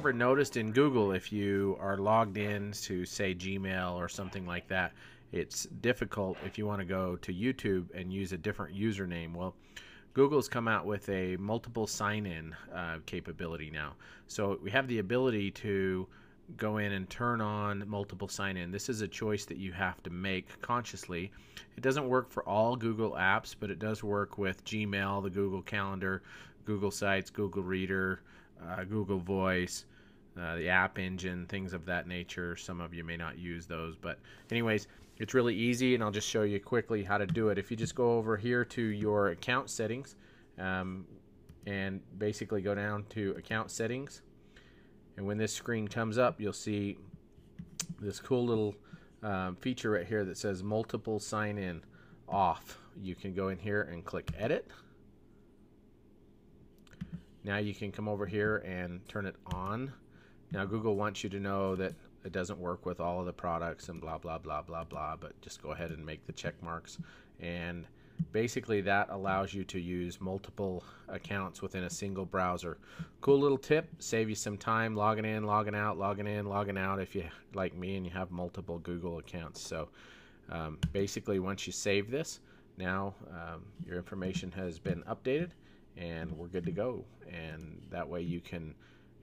ever noticed in Google, if you are logged in to, say, Gmail or something like that, it's difficult if you want to go to YouTube and use a different username. Well, Google's come out with a multiple sign in uh, capability now. So we have the ability to go in and turn on multiple sign in. This is a choice that you have to make consciously. It doesn't work for all Google apps, but it does work with Gmail, the Google Calendar, Google Sites, Google Reader, uh, Google Voice, uh, the App Engine, things of that nature. Some of you may not use those, but anyways, it's really easy, and I'll just show you quickly how to do it. If you just go over here to your account settings, um, and basically go down to account settings, and when this screen comes up, you'll see this cool little um, feature right here that says multiple sign in off. You can go in here and click edit. Now you can come over here and turn it on. Now Google wants you to know that it doesn't work with all of the products and blah blah blah blah blah but just go ahead and make the check marks. And basically that allows you to use multiple accounts within a single browser. Cool little tip save you some time logging in logging out logging in logging out if you like me and you have multiple google accounts. So um, basically once you save this now um, your information has been updated and we're good to go and that way you can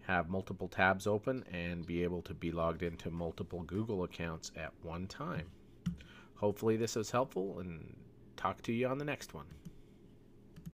have multiple tabs open and be able to be logged into multiple Google accounts at one time. Hopefully this is helpful and talk to you on the next one.